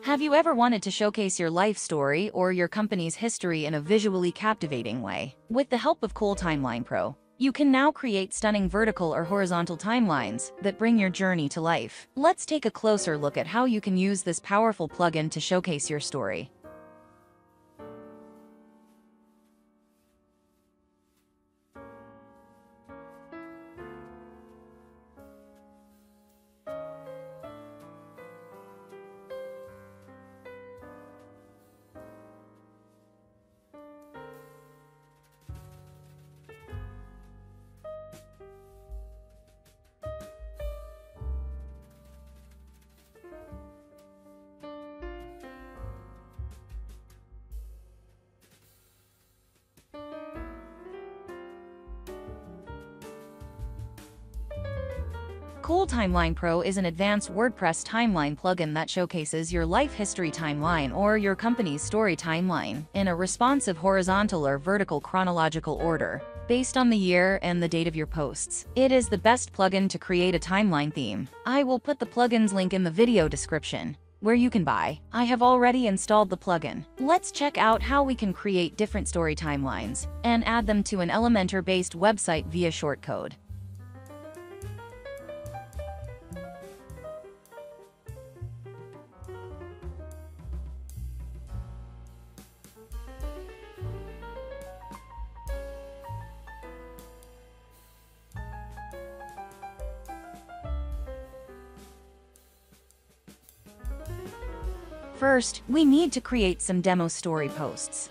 Have you ever wanted to showcase your life story or your company's history in a visually captivating way? With the help of Cool Timeline Pro, you can now create stunning vertical or horizontal timelines that bring your journey to life. Let's take a closer look at how you can use this powerful plugin to showcase your story. Cool Timeline Pro is an advanced WordPress timeline plugin that showcases your life history timeline or your company's story timeline in a responsive horizontal or vertical chronological order based on the year and the date of your posts. It is the best plugin to create a timeline theme. I will put the plugin's link in the video description where you can buy. I have already installed the plugin. Let's check out how we can create different story timelines and add them to an Elementor-based website via shortcode. First, we need to create some demo story posts.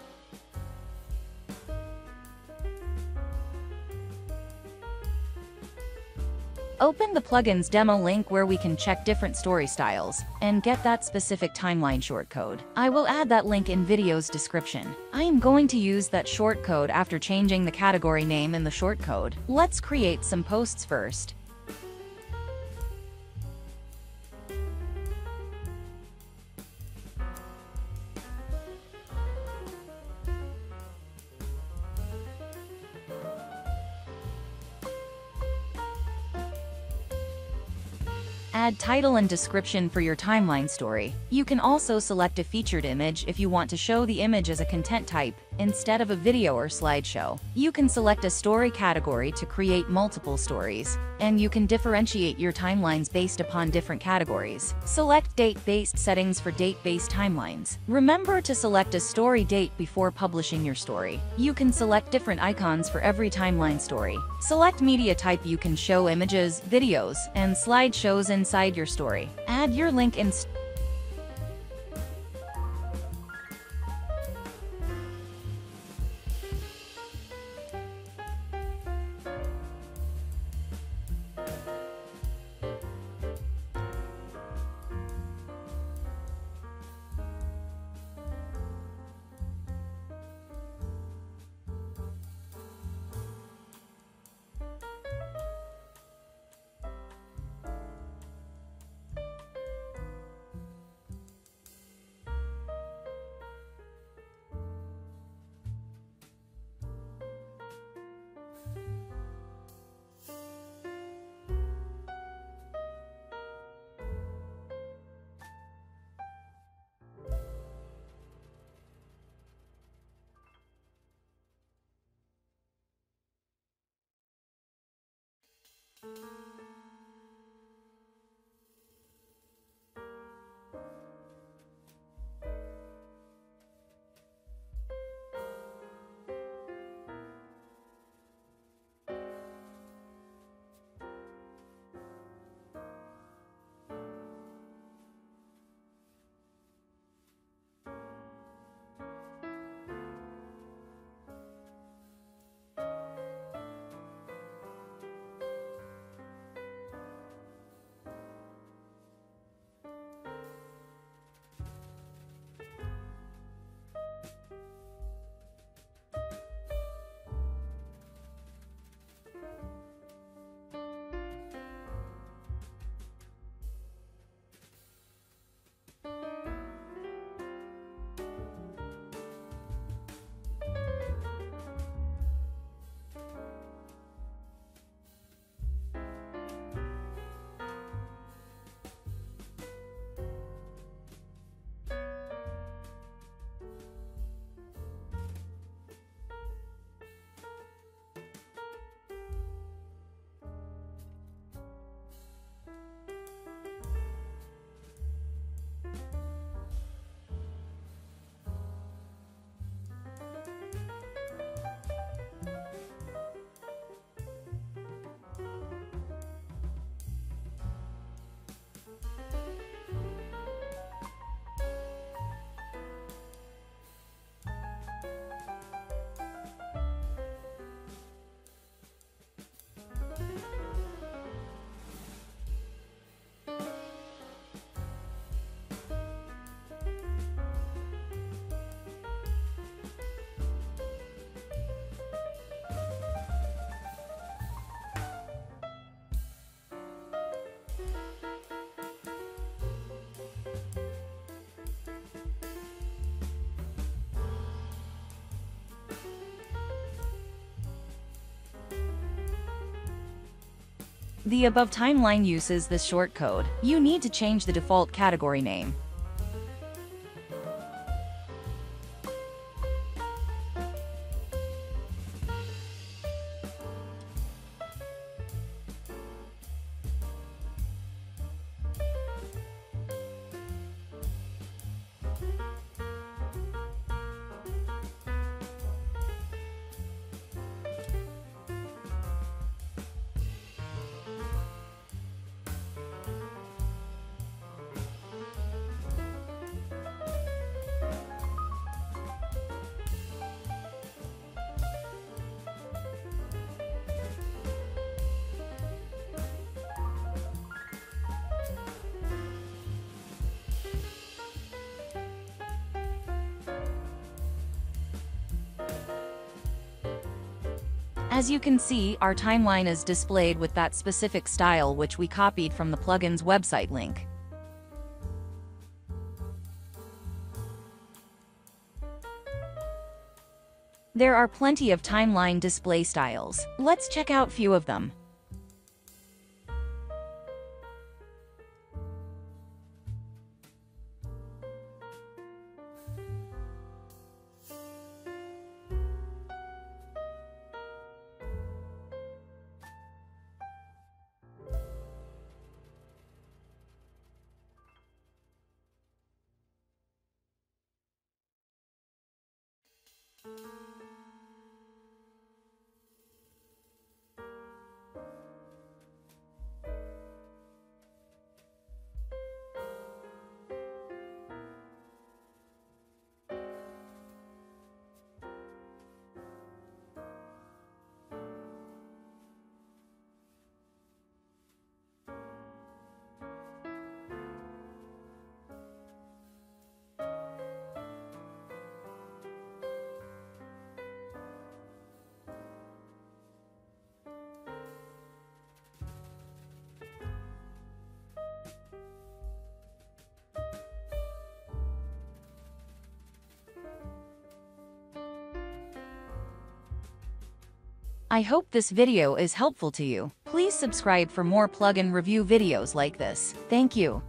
Open the plugin's demo link where we can check different story styles and get that specific timeline shortcode. I will add that link in video's description. I am going to use that shortcode after changing the category name in the shortcode. Let's create some posts first. Add title and description for your timeline story. You can also select a featured image if you want to show the image as a content type instead of a video or slideshow. You can select a story category to create multiple stories, and you can differentiate your timelines based upon different categories. Select date-based settings for date-based timelines. Remember to select a story date before publishing your story. You can select different icons for every timeline story. Select media type you can show images, videos, and slideshows inside your story. Add your link in The above timeline uses this short code. You need to change the default category name. As you can see, our timeline is displayed with that specific style which we copied from the plugin's website link. There are plenty of timeline display styles. Let's check out few of them. I hope this video is helpful to you. Please subscribe for more plugin review videos like this. Thank you.